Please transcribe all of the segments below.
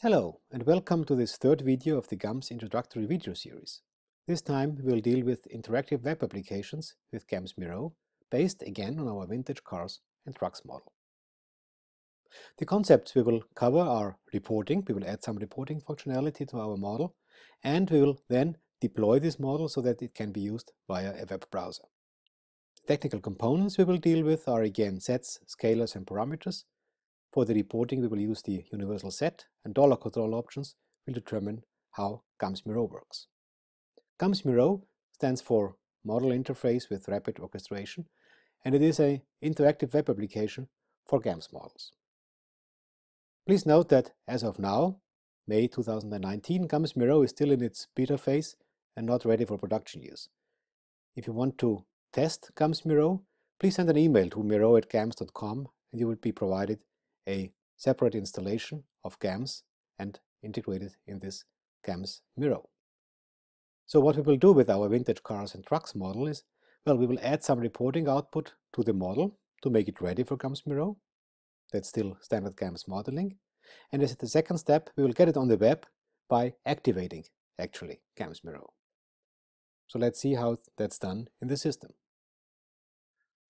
Hello and welcome to this third video of the GAMS introductory video series. This time we will deal with interactive web applications with GAMS Miro, based again on our vintage cars and trucks model. The concepts we will cover are reporting, we will add some reporting functionality to our model, and we will then deploy this model so that it can be used via a web browser. Technical components we will deal with are again sets, scalars and parameters, for the reporting, we will use the universal set, and dollar control options will determine how GAMS Miro works. GAMS Miro stands for Model Interface with Rapid Orchestration, and it is an interactive web application for GAMS models. Please note that as of now, May 2019, GAMS Miro is still in its beta phase and not ready for production use. If you want to test GAMS Miro, please send an email to miro at gams.com and you will be provided a separate installation of GAMS and integrated in this GAMS Miro. So what we will do with our vintage cars and trucks model is, well, we will add some reporting output to the model to make it ready for GAMS Miro. That's still standard GAMS modeling. And as the second step, we will get it on the web by activating, actually, GAMS Miro. So let's see how that's done in the system.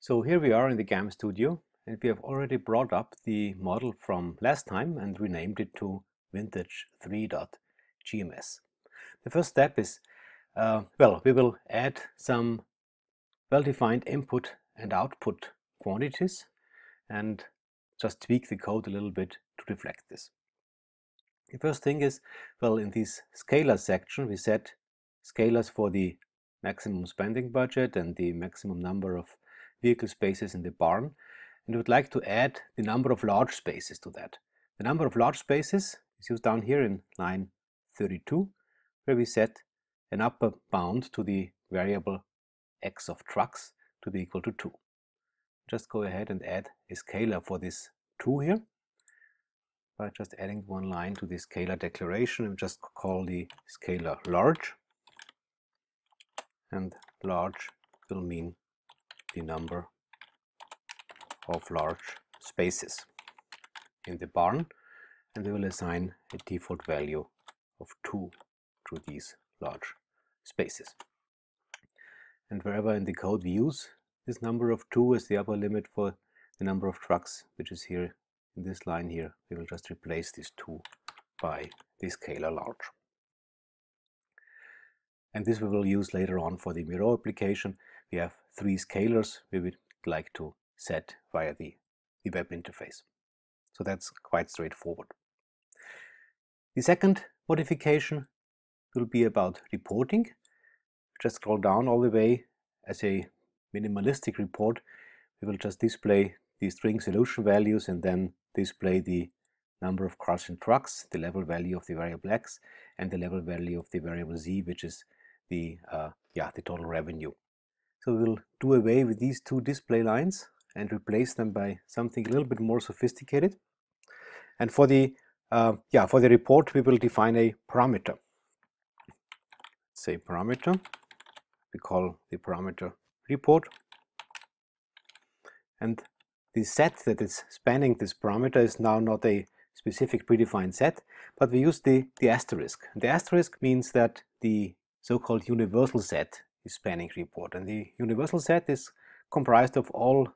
So here we are in the GAMS studio and we have already brought up the model from last time and renamed it to vintage 3.gms. The first step is, uh, well, we will add some well-defined input and output quantities and just tweak the code a little bit to reflect this. The first thing is, well, in this scalar section, we set scalars for the maximum spending budget and the maximum number of vehicle spaces in the barn and we would like to add the number of large spaces to that. The number of large spaces is used down here in line 32, where we set an upper bound to the variable x of trucks to be equal to 2. Just go ahead and add a scalar for this 2 here by just adding one line to the scalar declaration and just call the scalar large and large will mean the number of large spaces in the barn and we will assign a default value of 2 to these large spaces. And wherever in the code we use this number of 2 as the upper limit for the number of trucks, which is here in this line here, we will just replace this 2 by the scalar large. And this we will use later on for the Miro application. We have three scalars we would like to set via the, the web interface. So that's quite straightforward. The second modification will be about reporting. Just scroll down all the way as a minimalistic report. We will just display the string solution values and then display the number of cars and trucks, the level value of the variable x, and the level value of the variable z, which is the uh, yeah the total revenue. So we'll do away with these two display lines and replace them by something a little bit more sophisticated. And for the uh, yeah for the report we will define a parameter. Say parameter. We call the parameter report. And the set that is spanning this parameter is now not a specific predefined set, but we use the, the asterisk. The asterisk means that the so-called universal set is spanning report. And the universal set is comprised of all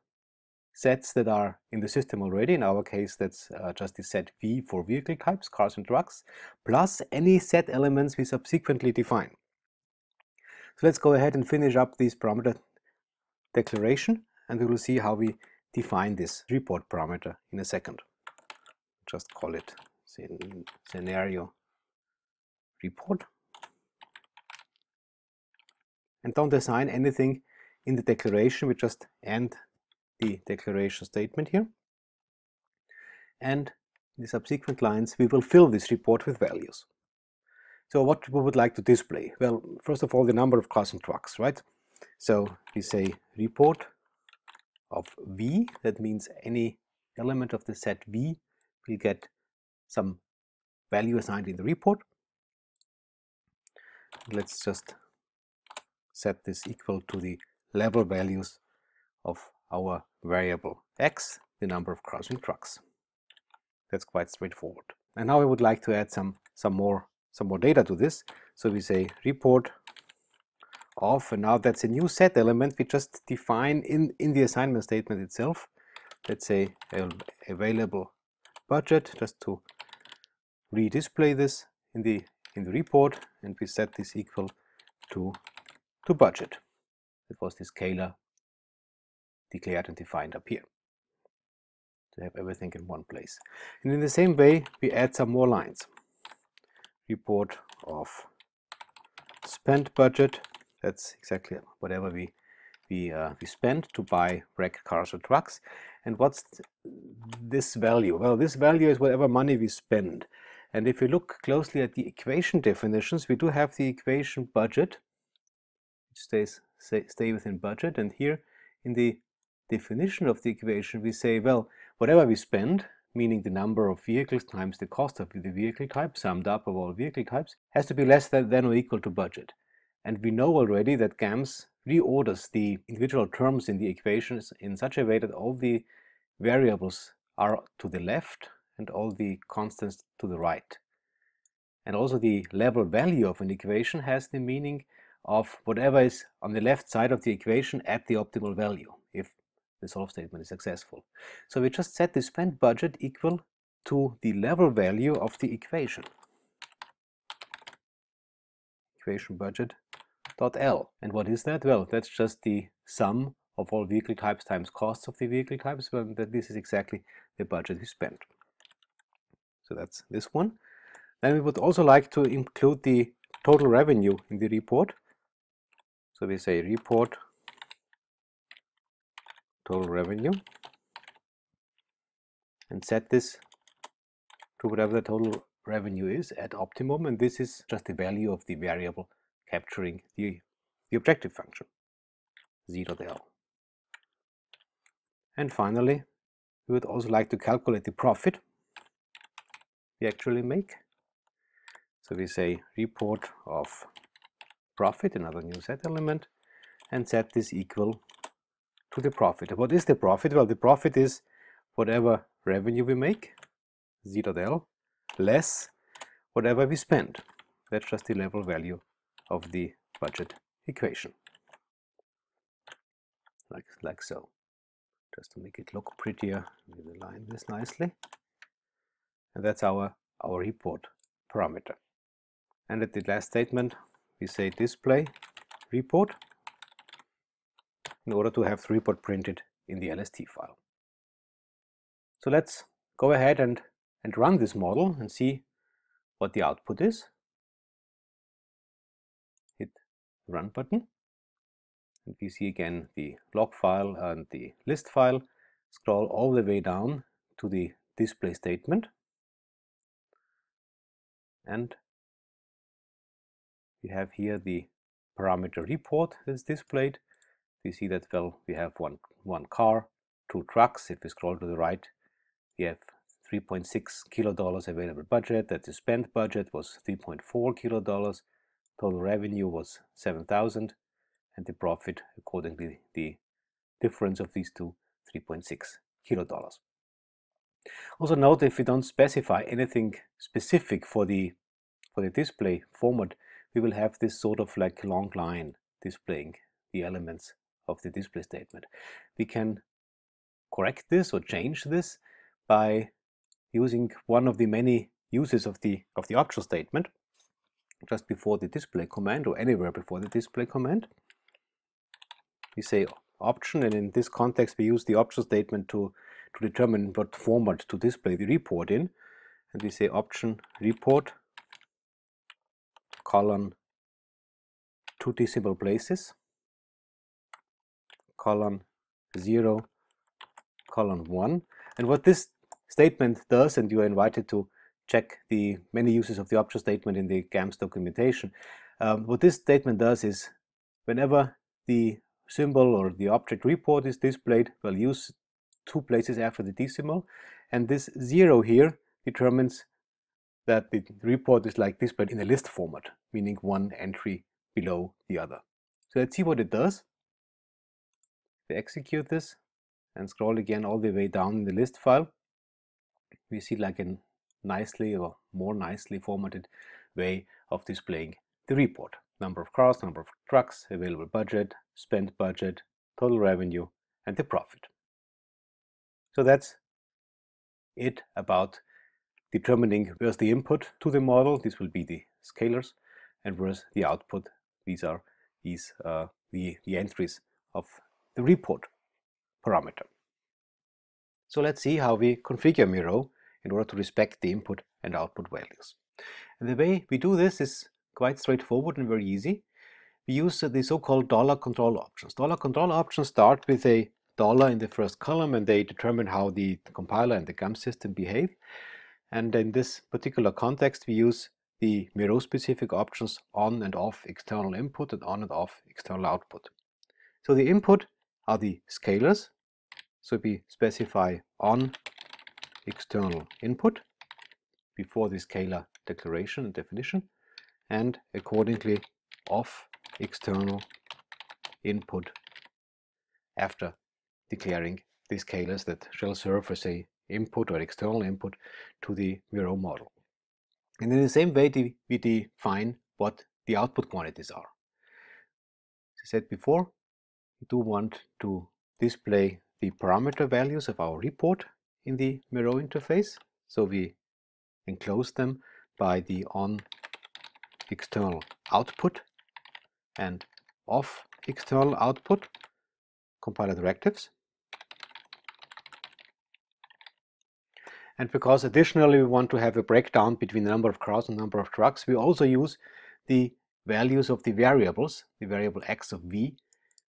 sets that are in the system already. In our case, that's uh, just the set V for vehicle types, cars and trucks, plus any set elements we subsequently define. So let's go ahead and finish up this parameter declaration and we will see how we define this report parameter in a second. Just call it scenario report. And don't assign anything in the declaration, we just end the declaration statement here. And in the subsequent lines, we will fill this report with values. So what we would like to display? Well, first of all, the number of cars and trucks, right? So we say report of V, that means any element of the set V will get some value assigned in the report. Let's just set this equal to the level values of our variable x, the number of and trucks. That's quite straightforward. And now we would like to add some some more some more data to this. So we say report of, and now that's a new set element we just define in in the assignment statement itself. Let's say available budget just to redisplay this in the in the report, and we set this equal to to budget. It was the scalar declared and defined up here to have everything in one place. And in the same way, we add some more lines. Report of spent budget. That's exactly whatever we we uh, we spend to buy wreck cars or trucks. And what's this value? Well, this value is whatever money we spend. And if you look closely at the equation definitions, we do have the equation budget, which stays stay, stay within budget. And here in the definition of the equation, we say, well, whatever we spend, meaning the number of vehicles times the cost of the vehicle type, summed up of all vehicle types, has to be less than, than or equal to budget. And we know already that GAMS reorders the individual terms in the equations in such a way that all the variables are to the left and all the constants to the right. And also the level value of an equation has the meaning of whatever is on the left side of the equation at the optimal value. If the solve statement is successful. So we just set the spend budget equal to the level value of the equation. Equation budget dot L. And what is that? Well, that's just the sum of all vehicle types times costs of the vehicle types. Well, that this is exactly the budget we spent. So that's this one. Then we would also like to include the total revenue in the report. So we say report total revenue and set this to whatever the total revenue is at optimum and this is just the value of the variable capturing the, the objective function z dot l. And finally, we would also like to calculate the profit we actually make. So we say report of profit, another new set element, and set this equal to the profit. What is the profit? Well, the profit is whatever revenue we make, z dot l, less whatever we spend. That's just the level value of the budget equation. Like, like so. Just to make it look prettier, we align this nicely. And that's our, our report parameter. And at the last statement, we say display report in order to have the report printed in the LST file. So let's go ahead and, and run this model and see what the output is. Hit run button and we see again the log file and the list file. Scroll all the way down to the display statement and we have here the parameter report that's displayed we see that well we have one one car two trucks if we scroll to the right we have 3.6 kilo dollars available budget that the spent budget was 3.4 kilo dollars total revenue was 7000 and the profit accordingly the difference of these two 3.6 kilo dollars. Also note if we don't specify anything specific for the for the display format we will have this sort of like long line displaying the elements of the display statement. We can correct this or change this by using one of the many uses of the of the option statement just before the display command or anywhere before the display command. We say option and in this context we use the option statement to, to determine what format to display the report in and we say option report colon two decimal places colon 0, colon 1. And what this statement does, and you are invited to check the many uses of the option statement in the GAMS documentation, um, what this statement does is whenever the symbol or the object report is displayed, we'll use two places after the decimal, and this 0 here determines that the report is like displayed in a list format, meaning one entry below the other. So let's see what it does we execute this and scroll again all the way down in the list file, we see like a nicely or more nicely formatted way of displaying the report. Number of cars, number of trucks, available budget, spent budget, total revenue, and the profit. So that's it about determining where's the input to the model. This will be the scalars, and where's the output. These are these uh, the, the entries of the report parameter. So let's see how we configure Miro in order to respect the input and output values. And the way we do this is quite straightforward and very easy. We use the so-called dollar control options. Dollar control options start with a dollar in the first column and they determine how the compiler and the GAMS system behave. And in this particular context, we use the Miro specific options on and off external input and on and off external output. So the input are the scalars. So we specify on external input before the scalar declaration and definition and accordingly off external input after declaring the scalars that shall serve as a input or external input to the Miro model. And in the same way we define what the output quantities are. As I said before, do want to display the parameter values of our report in the Miro interface. So we enclose them by the on external output and off external output compiler directives. And because additionally we want to have a breakdown between the number of cars and number of trucks, we also use the values of the variables, the variable x of v,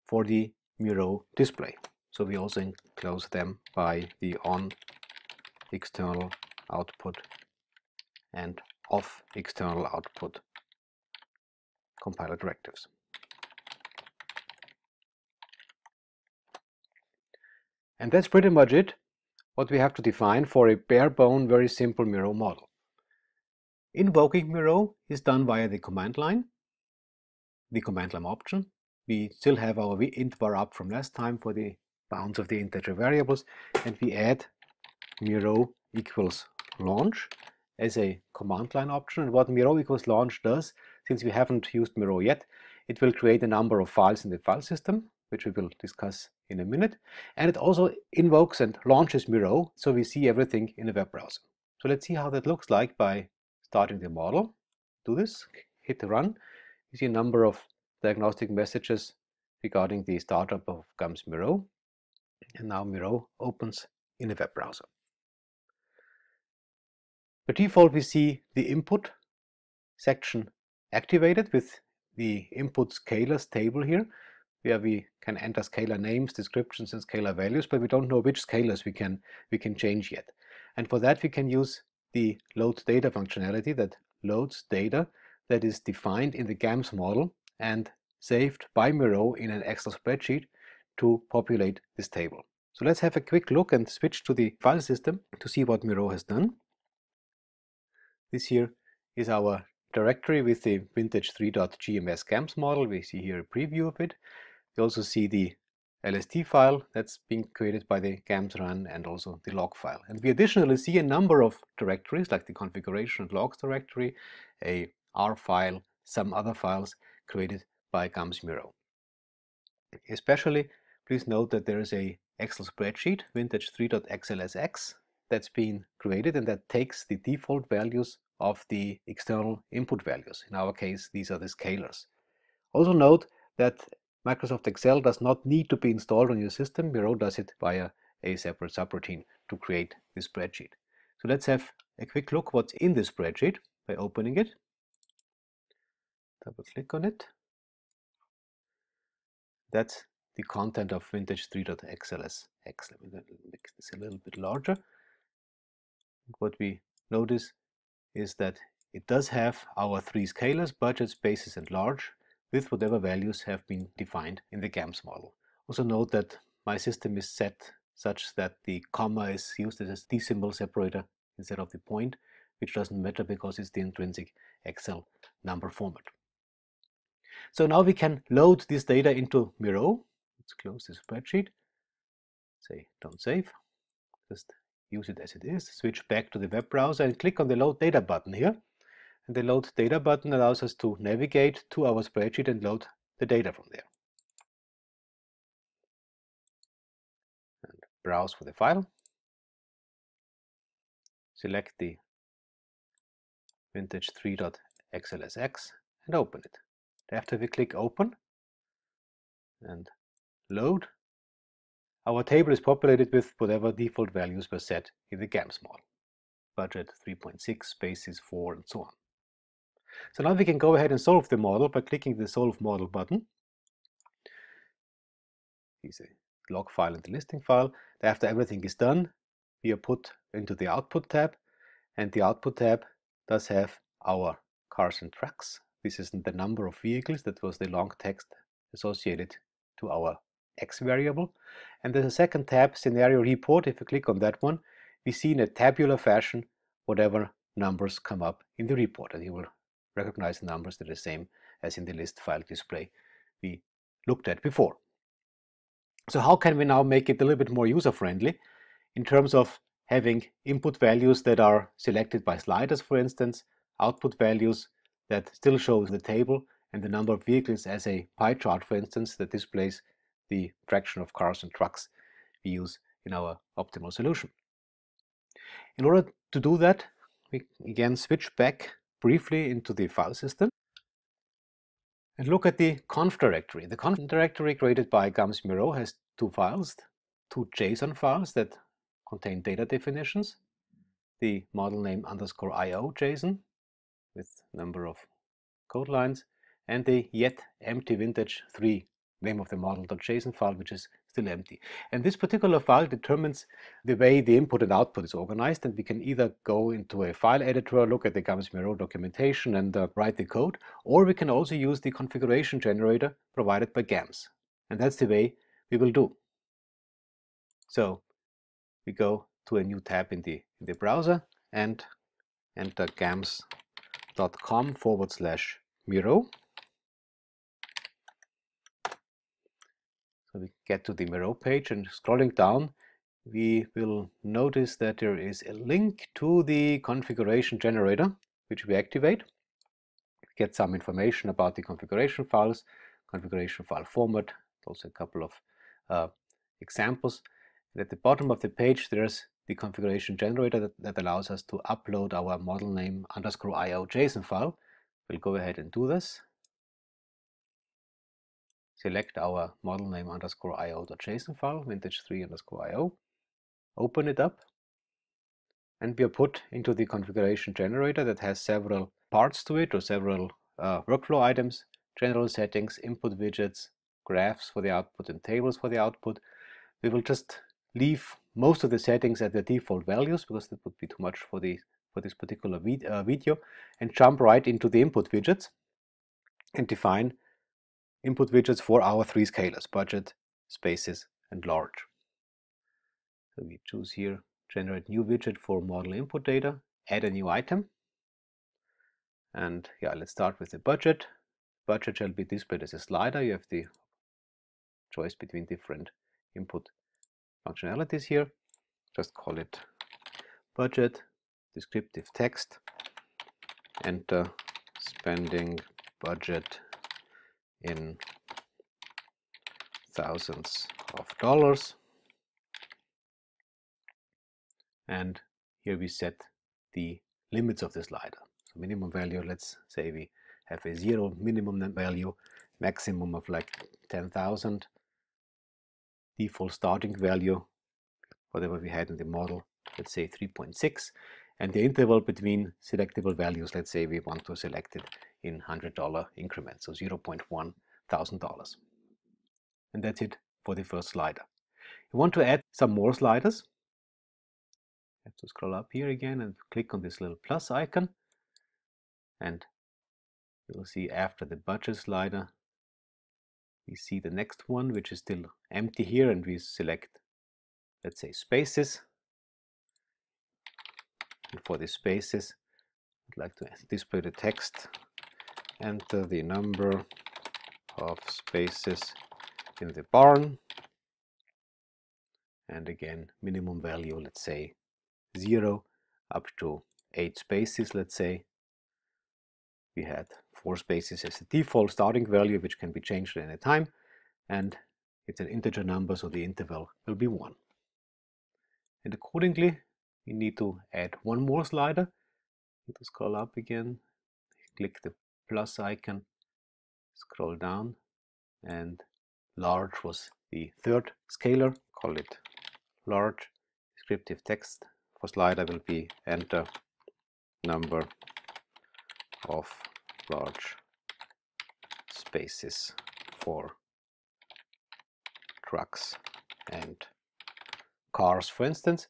for the Miro display. So we also enclose them by the on external output and off external output compiler directives. And that's pretty much it, what we have to define for a bare bone, very simple Miro model. Invoking Miro is done via the command line, the command line option. We still have our int var up from last time for the bounds of the integer variables, and we add Miro equals launch as a command line option. And what Miro equals launch does, since we haven't used Miro yet, it will create a number of files in the file system, which we will discuss in a minute. And it also invokes and launches Miro, so we see everything in a web browser. So let's see how that looks like by starting the model. Do this, hit run. You see a number of diagnostic messages regarding the startup of GAMS Miro. And now Miro opens in a web browser. By default, we see the input section activated with the input scalars table here, where we can enter scalar names, descriptions, and scalar values, but we don't know which scalars we can, we can change yet. And for that, we can use the load data functionality that loads data that is defined in the GAMS model and saved by Miro in an Excel spreadsheet to populate this table. So let's have a quick look and switch to the file system to see what Miro has done. This here is our directory with the vintage 3.gms GAMS model. We see here a preview of it. We also see the LST file that's being created by the GAMS run and also the log file. And we additionally see a number of directories like the configuration and logs directory, a R file, some other files created by GAMS Miro. Especially, please note that there is a Excel spreadsheet, vintage 3.xlsx, that's been created and that takes the default values of the external input values. In our case, these are the scalars. Also note that Microsoft Excel does not need to be installed on your system. Miro does it via a separate subroutine to create this spreadsheet. So let's have a quick look what's in this spreadsheet by opening it. Double click on it. That's the content of vintage 3.xlsx. Let me make this a little bit larger what we notice is that it does have our three scalars, budget, spaces, and large, with whatever values have been defined in the GAMS model. Also note that my system is set such that the comma is used as a decimal separator instead of the point, which doesn't matter because it's the intrinsic Excel number format. So now we can load this data into Miro. Let's close the spreadsheet. Say don't save. Just use it as it is, switch back to the web browser and click on the load data button here. And the load data button allows us to navigate to our spreadsheet and load the data from there. And browse for the file. Select the vintage3.xlsx and open it. After we click open and load, our table is populated with whatever default values were set in the GAMS model. Budget 3.6, spaces 4, and so on. So now we can go ahead and solve the model by clicking the Solve Model button. Here's a log file and the listing file. After everything is done, we are put into the Output tab, and the Output tab does have our cars and trucks. This is the number of vehicles, that was the long text associated to our X variable. And there's a second tab, Scenario Report. If you click on that one, we see in a tabular fashion whatever numbers come up in the report. And you will recognize the numbers that are the same as in the list file display we looked at before. So how can we now make it a little bit more user-friendly in terms of having input values that are selected by sliders, for instance, output values that still shows the table and the number of vehicles as a pie chart, for instance, that displays the fraction of cars and trucks we use in our optimal solution. In order to do that, we again switch back briefly into the file system and look at the conf directory. The conf directory created by GAMS Miro has two files, two JSON files that contain data definitions, the model name underscore IO JSON with number of code lines, and the yet empty vintage 3 name of the model.json file, which is still empty. And this particular file determines the way the input and output is organized, and we can either go into a file editor, look at the GAMS Miro documentation and uh, write the code, or we can also use the configuration generator provided by GAMS. And that's the way we will do. So we go to a new tab in the, in the browser and enter gams.com forward slash Miro. So we get to the Miro page and scrolling down, we will notice that there is a link to the configuration generator, which we activate. Get some information about the configuration files, configuration file format, also a couple of uh, examples. And at the bottom of the page, there's the configuration generator that, that allows us to upload our model name underscore IO JSON file. We'll go ahead and do this select our model name underscore io.json file, vintage3 underscore io, open it up, and we are put into the configuration generator that has several parts to it or several uh, workflow items, general settings, input widgets, graphs for the output and tables for the output. We will just leave most of the settings at the default values because that would be too much for the for this particular vid uh, video and jump right into the input widgets and define input widgets for our three scalars, budget, spaces, and large. So we choose here generate new widget for model input data, add a new item. And yeah, let's start with the budget. Budget shall be displayed as a slider. You have the choice between different input functionalities here. Just call it budget, descriptive text, enter spending budget in thousands of dollars. And here we set the limits of the slider. So minimum value let's say we have a zero minimum value maximum of like 10,000 default starting value whatever we had in the model let's say 3.6 and the interval between selectable values let's say we want to select it in $100 increments, so $0.1 thousand. And that's it for the first slider. You want to add some more sliders. Have to scroll up here again and click on this little plus icon. And you'll see after the budget slider, we see the next one, which is still empty here, and we select, let's say, spaces. And for the spaces, I'd like to display the text enter the number of spaces in the barn and again minimum value let's say 0 up to 8 spaces, let's say. We had 4 spaces as the default starting value, which can be changed at any time, and it's an integer number, so the interval will be 1. And accordingly, we need to add one more slider. Need to scroll up again, click the plus icon, scroll down, and large was the third scalar, call it large. Descriptive text for slider will be enter number of large spaces for trucks and cars, for instance.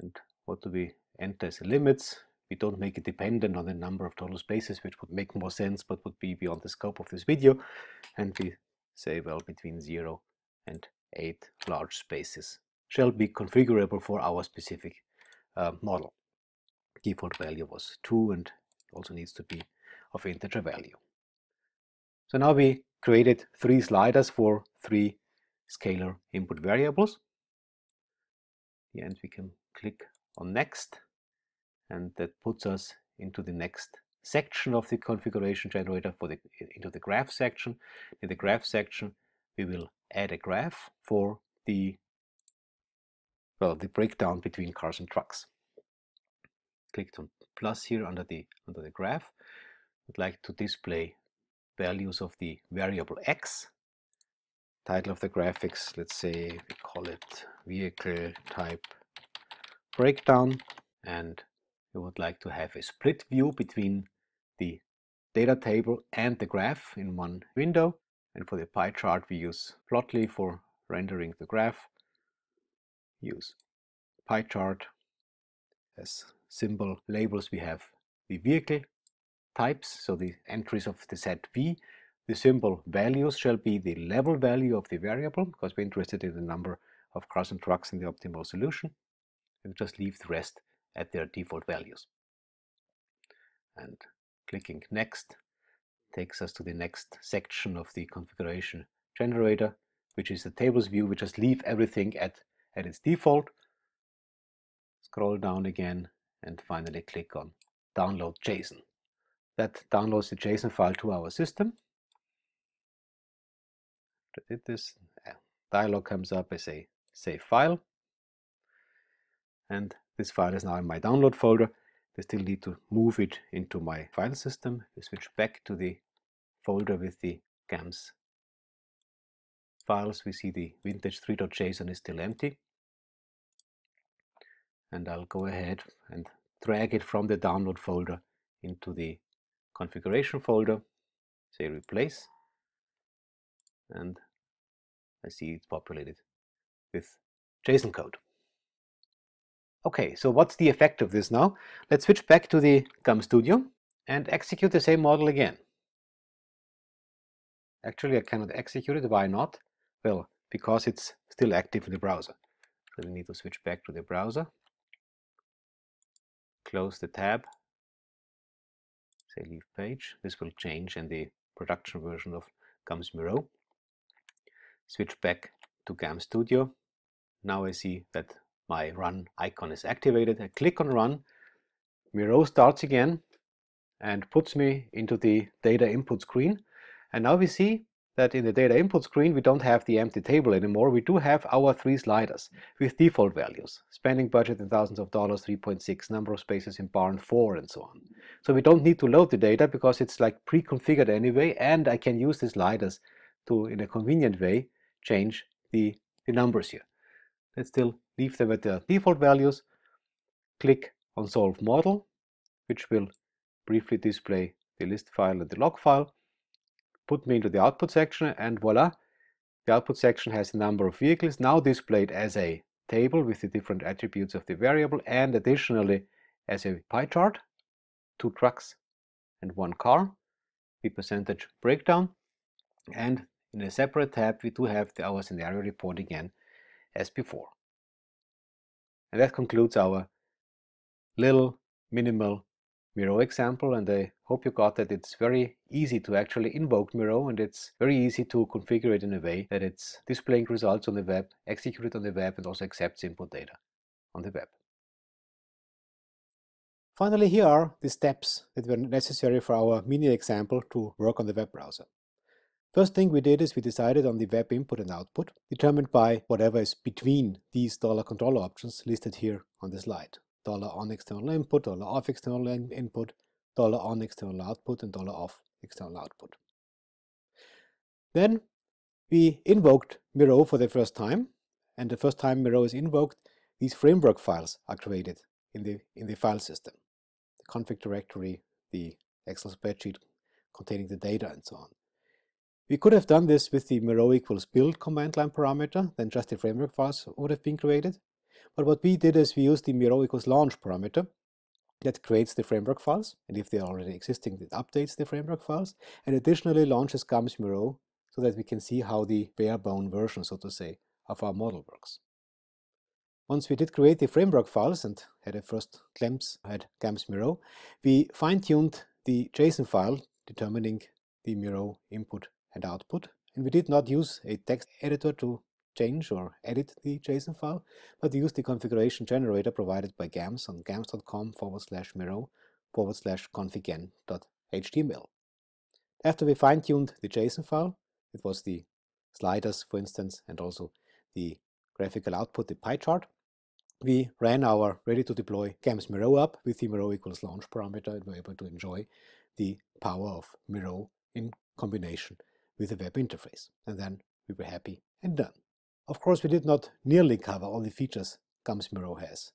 And what do we enter as limits? We don't make it dependent on the number of total spaces, which would make more sense, but would be beyond the scope of this video. And we say, well, between 0 and 8 large spaces shall be configurable for our specific uh, model. Default value was 2 and also needs to be of integer value. So now we created three sliders for three scalar input variables. And we can click on next and that puts us into the next section of the configuration generator for the into the graph section. In the graph section we will add a graph for the well the breakdown between cars and trucks. Clicked on plus here under the under the graph. I'd like to display values of the variable x. Title of the graphics, let's say we call it vehicle type breakdown and we would like to have a split view between the data table and the graph in one window. And for the pie chart, we use Plotly for rendering the graph. Use pie chart. As symbol labels, we have the vehicle types, so the entries of the set V. The symbol values shall be the level value of the variable, because we're interested in the number of cars and trucks in the optimal solution. And just leave the rest at their default values. And clicking next takes us to the next section of the configuration generator, which is the tables view. We just leave everything at, at its default. Scroll down again and finally click on download JSON. That downloads the JSON file to our system. I did this, dialog comes up, I say save file. And this file is now in my download folder. I still need to move it into my file system. We switch back to the folder with the GAMS files. We see the vintage3.json is still empty. And I'll go ahead and drag it from the download folder into the configuration folder, say replace, and I see it's populated with JSON code. Okay, so what's the effect of this now? Let's switch back to the GAMS Studio and execute the same model again. Actually, I cannot execute it. Why not? Well, because it's still active in the browser. So we need to switch back to the browser. Close the tab. Say leave page. This will change in the production version of GAMS Miro. Switch back to GAMS Studio. Now I see that my run icon is activated. I click on run, Miro starts again and puts me into the data input screen. And now we see that in the data input screen we don't have the empty table anymore. We do have our three sliders with default values. Spending budget in thousands of dollars, 3.6, number of spaces in barn 4 and so on. So we don't need to load the data because it's like pre-configured anyway and I can use the sliders to, in a convenient way, change the, the numbers here. Let's still leave them at their default values. Click on Solve Model, which will briefly display the list file and the log file. Put me into the output section and voila, the output section has the number of vehicles now displayed as a table with the different attributes of the variable and additionally as a pie chart, two trucks and one car, the percentage breakdown, and in a separate tab we do have the, our scenario report again as before. And that concludes our little minimal Miro example and I hope you got that it's very easy to actually invoke Miro and it's very easy to configure it in a way that it's displaying results on the web, executed on the web and also accepts input data on the web. Finally, here are the steps that were necessary for our mini example to work on the web browser. First thing we did is we decided on the web input and output, determined by whatever is between these dollar controller options listed here on the slide. Dollar on external input, dollar off external in input, dollar on external output, and dollar off external output. Then we invoked Miro for the first time, and the first time Miro is invoked, these framework files are created in the, in the file system. The config directory, the Excel spreadsheet containing the data, and so on. We could have done this with the Miro equals build command line parameter, then just the framework files would have been created. But what we did is we used the Miro equals launch parameter that creates the framework files, and if they are already existing, it updates the framework files, and additionally launches GAMS Miro so that we can see how the bare bone version, so to say, of our model works. Once we did create the framework files and had a first glimpse at GAMS Miro, we fine-tuned the JSON file determining the Miro input and output. And we did not use a text editor to change or edit the JSON file, but use the configuration generator provided by GAMS on gams.com forward slash miro forward slash config.html. After we fine-tuned the JSON file, it was the sliders, for instance, and also the graphical output, the pie chart, we ran our ready-to-deploy GAMS Miro up with the Miro equals launch parameter and were able to enjoy the power of Miro in combination with a web interface. And then we were happy and done. Of course, we did not nearly cover all the features GAMS Miro has.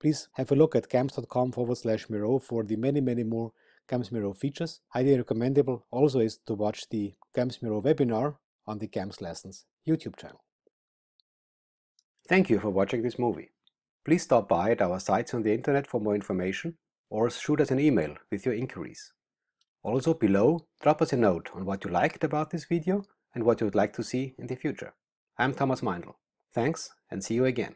Please have a look at gams.com forward slash Miro for the many, many more GAMS Miro features. Highly recommendable also is to watch the GAMS Miro webinar on the GAMS Lessons YouTube channel. Thank you for watching this movie. Please stop by at our sites on the internet for more information or shoot us an email with your inquiries. Also below, drop us a note on what you liked about this video and what you would like to see in the future. I'm Thomas Meindl. Thanks and see you again.